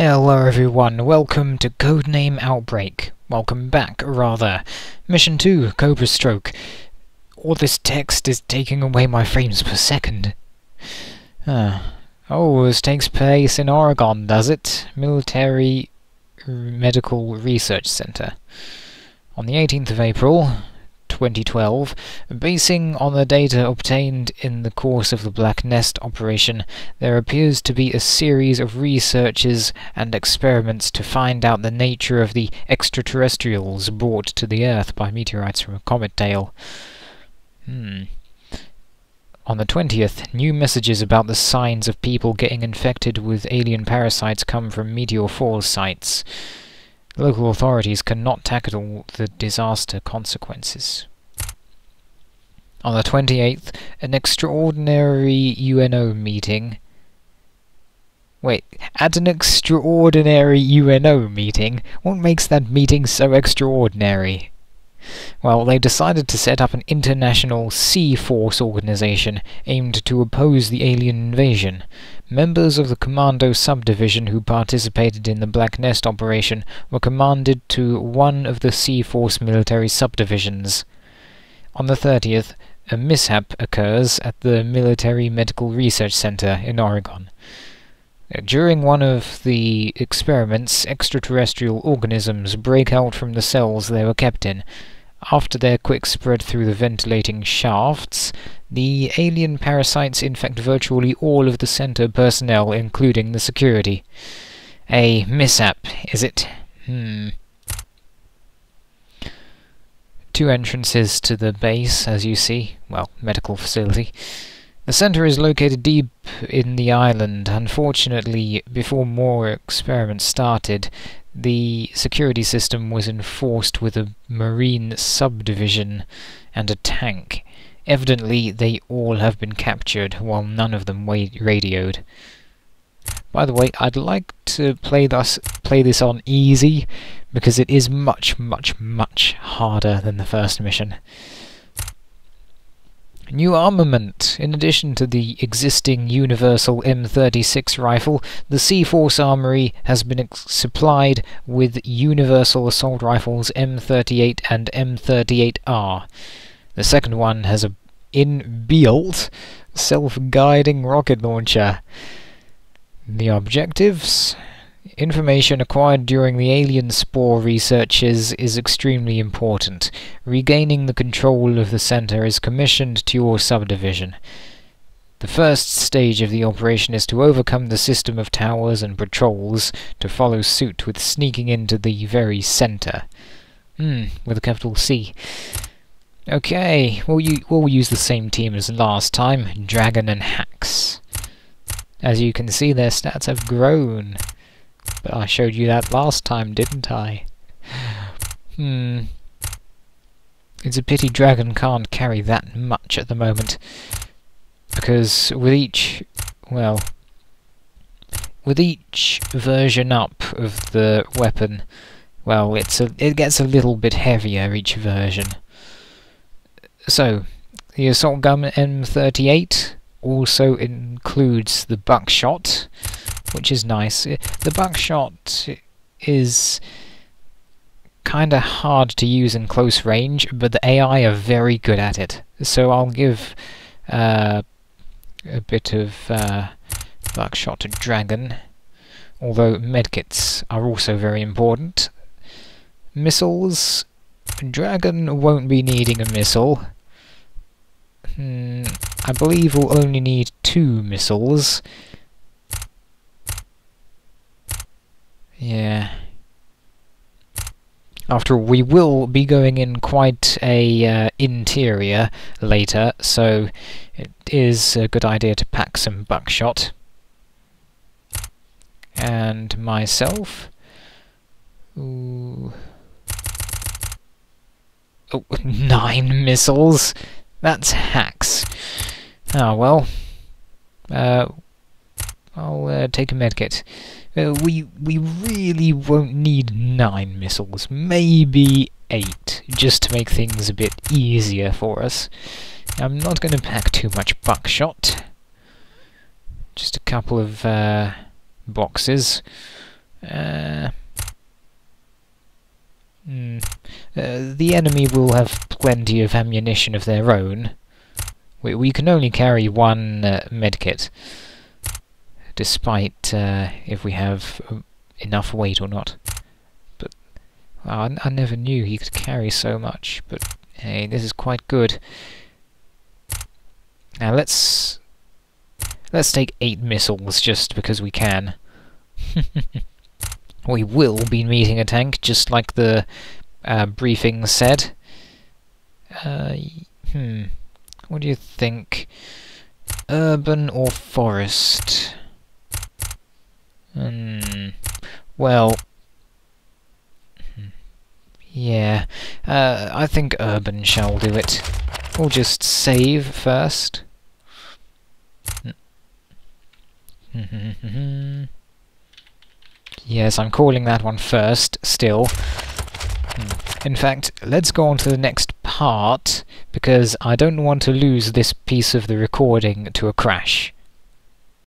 Hello everyone, welcome to Codename Outbreak. Welcome back, rather. Mission 2, Cobra Stroke. All this text is taking away my frames per second. Ah. Oh, this takes place in Oregon, does it? Military Medical Research Center. On the 18th of April, 2012, basing on the data obtained in the course of the Black Nest operation, there appears to be a series of researches and experiments to find out the nature of the extraterrestrials brought to the Earth by meteorites from a comet tail. Hmm. On the 20th, new messages about the signs of people getting infected with alien parasites come from meteor fall sites. Local authorities cannot tackle the disaster consequences. On the 28th, an extraordinary UNO meeting. Wait, at an extraordinary UNO meeting? What makes that meeting so extraordinary? Well, they decided to set up an international Sea Force organization aimed to oppose the alien invasion. Members of the Commando subdivision who participated in the Black Nest operation were commanded to one of the Sea Force military subdivisions. On the 30th, a mishap occurs at the Military Medical Research Center in Oregon. During one of the experiments, extraterrestrial organisms break out from the cells they were kept in. After their quick spread through the ventilating shafts, the alien parasites infect virtually all of the center personnel, including the security. A mishap, is it? Hmm. Two entrances to the base, as you see. Well, medical facility. The center is located deep in the island. Unfortunately, before more experiments started, the security system was enforced with a marine subdivision and a tank. Evidently, they all have been captured, while none of them radioed. By the way, I'd like to play this, play this on easy, because it is much, much, much harder than the first mission. New armament. In addition to the existing Universal M36 rifle, the Sea Force Armory has been supplied with Universal Assault Rifles M38 and M38R. The second one has a inbuilt self-guiding rocket launcher. The objectives? Information acquired during the alien spore researches is extremely important. Regaining the control of the center is commissioned to your subdivision. The first stage of the operation is to overcome the system of towers and patrols to follow suit with sneaking into the very center. Hmm, with a capital C. Okay, we'll, we'll use the same team as last time, Dragon and Hax. As you can see, their stats have grown. But I showed you that last time, didn't I? Hmm. It's a pity Dragon can't carry that much at the moment. Because with each... well... With each version up of the weapon, well, it's a, it gets a little bit heavier each version. So, the assault gun M38 also includes the buckshot, which is nice. The buckshot is kind of hard to use in close range, but the AI are very good at it. So I'll give uh, a bit of uh, buckshot to Dragon, although medkits are also very important. Missiles, Dragon won't be needing a missile. Hmm, I believe we'll only need two missiles. Yeah. After all, we will be going in quite a uh, interior later, so it is a good idea to pack some buckshot. And myself... Ooh. Oh, nine missiles! That's hacks. Ah, well. Uh, I'll uh, take a medkit. Uh, we we really won't need nine missiles, maybe eight, just to make things a bit easier for us. I'm not going to pack too much buckshot. Just a couple of uh, boxes. Uh. Uh, the enemy will have plenty of ammunition of their own. We, we can only carry one uh, medkit, despite uh, if we have um, enough weight or not. But well, I, I never knew he could carry so much, but hey, this is quite good. Now let's let's take eight missiles just because we can. we will be meeting a tank, just like the uh, briefing said. Uh, hmm. What do you think? Urban or forest? Hmm. Well. Yeah. Uh, I think urban shall do it. We'll just save first. yes, I'm calling that one first, still. In fact, let's go on to the next part, because I don't want to lose this piece of the recording to a crash.